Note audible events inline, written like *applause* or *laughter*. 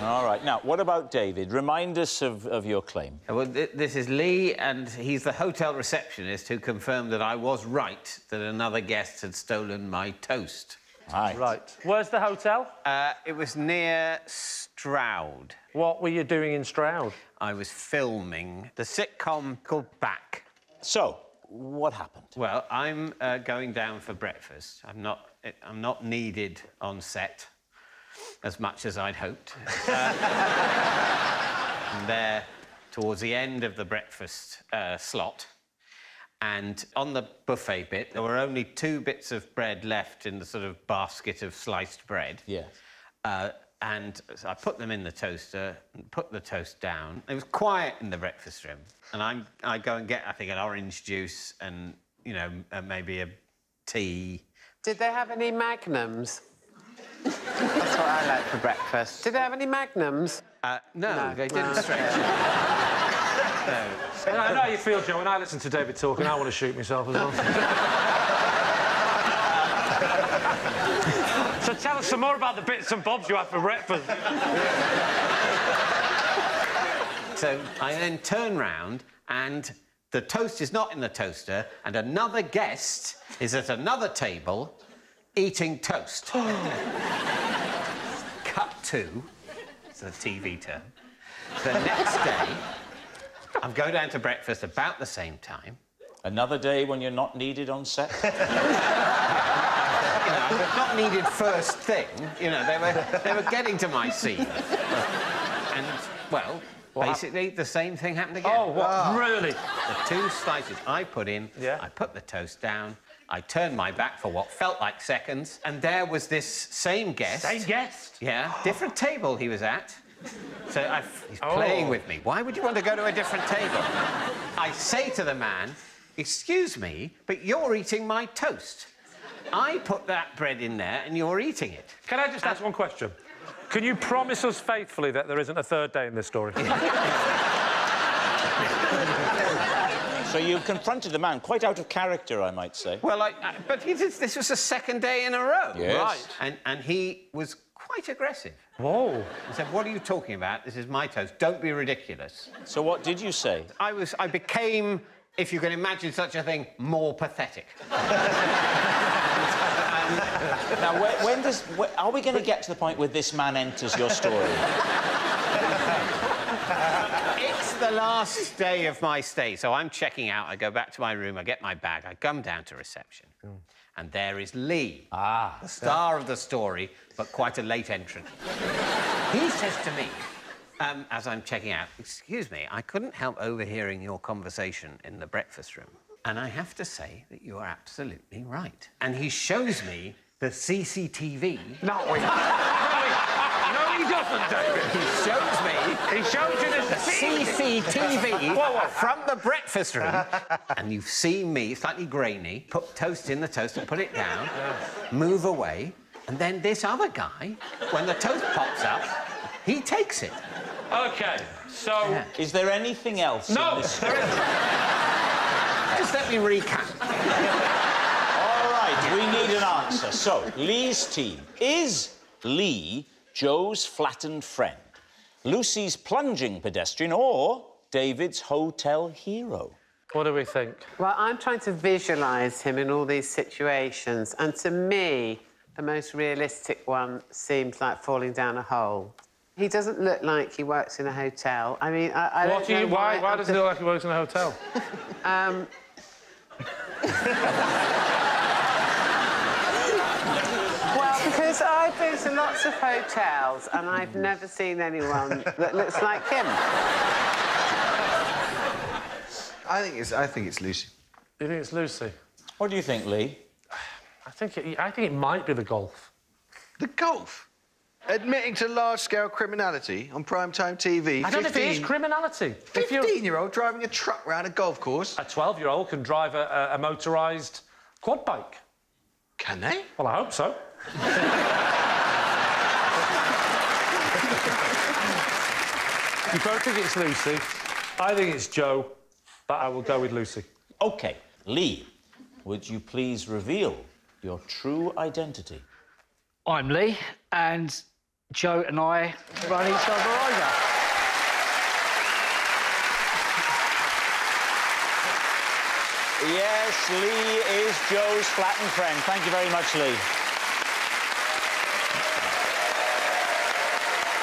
All right. Now, what about David? Remind us of, of your claim. Well, th this is Lee, and he's the hotel receptionist who confirmed that I was right that another guest had stolen my toast. Right. Right. Where's the hotel? Uh, it was near Stroud. What were you doing in Stroud? I was filming the sitcom called Back. So, what happened? Well, I'm uh, going down for breakfast. I'm not. I'm not needed on set as much as I'd hoped. Uh, *laughs* I'm there towards the end of the breakfast uh, slot, and on the buffet bit, there were only two bits of bread left in the sort of basket of sliced bread. Yes. Uh, and so I put them in the toaster and put the toast down. It was quiet in the breakfast room. And I'm, I go and get, I think, an orange juice and, you know, uh, maybe a tea. Did they have any magnums? That's what I like for breakfast. Did they have any magnums? Uh, no, No, they didn't no. stretch *laughs* it. I know how you feel, Joe. When I listen to David talking, I want to shoot myself as well. *laughs* so tell us some more about the bits and bobs you had for breakfast. So I then turn round and the toast is not in the toaster and another guest is at another table eating toast. *gasps* *laughs* Cut to, it's a TV term. The next day, I'm going down to breakfast about the same time. Another day when you're not needed on set? *laughs* You know, not needed first thing. You know, they were they were getting to my scene, and well, basically the same thing happened again. Oh, what? Ah. Really? The two slices I put in, Yeah. I put the toast down, I turned my back for what felt like seconds, and there was this same guest. Same guest? Yeah, different table he was at. So I, he's Oh. playing with me. Why would you want to go to a different table? I say to the man, Excuse me, but you're eating my toast. I put that bread in there and you're eating it. Can I just ask one question? Can you promise us faithfully that there isn't a third day in this story? *laughs* so you confronted the man, quite out of character, I might say. Well, I, I, but he did, this was the second day in a row. Yes. Right. And, and he was quite aggressive. Whoa. He said, What are you talking about? This is my toast. Don't be ridiculous. So what did you say? I was, I became, if you can imagine such a thing, more pathetic. *laughs* Now, when, when does... When, are we going to get to the point where this man enters your story? *laughs* It's the last day of my stay, so I'm checking out. I go back to my room, I get my bag, I come down to reception. And there is Lee, Ah. the star of the story, but quite a late entrant. he says to me, um, as I'm checking out, Excuse me, I couldn't help overhearing your conversation in the breakfast room. And I have to say that you are absolutely right. And he shows me the CCTV. No, wait. *laughs* No, he doesn't, David. He shows me He shows you the CCTV Whoa, whoa. from the breakfast room, and you've seen me, slightly grainy, put toast in the toaster, put it down, move away, and then this other guy, when the toast pops up, he takes it. OK, so... Is there anything else No, in this... *laughs* Just let me recap. All right, we need an answer. So, Lee's team. Is Lee Joe's flattened friend, Lucy's plunging pedestrian, or David's hotel hero? What do we think? Well, I'm trying to visualise him in all these situations, and to me, the most realistic one seems like falling down a hole. He doesn't look like he works in a hotel. I mean, I, I What don't do you, know why, why I'm does he look like he works in a hotel? Well, *laughs* um, *laughs* to lots of hotels and I've never seen anyone that looks like him. I think it's I think it's Lucy. Do you think it's Lucy? What do you think, Lee? I think it, I think it might be the golf. The golf. Admitting to large-scale criminality on primetime TV. I don't know if it is criminality. 15-year-old driving a truck round a golf course. a 12-year-old can drive a, a, a motorised quad bike. Can they? Well, I hope so. *laughs* you both think it's Lucy. I think it's Joe, but I will go with Lucy. OK, Lee, would you please reveal your true identity? I'm Lee, and Joe and I run each other over. Yes, Lee is Joe's flattened friend. Thank you very much, Lee.